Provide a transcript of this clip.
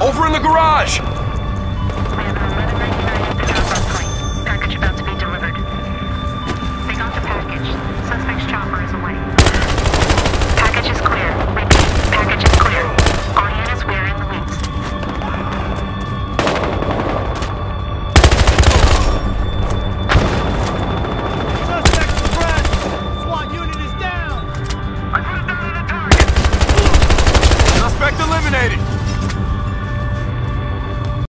Over in the garage!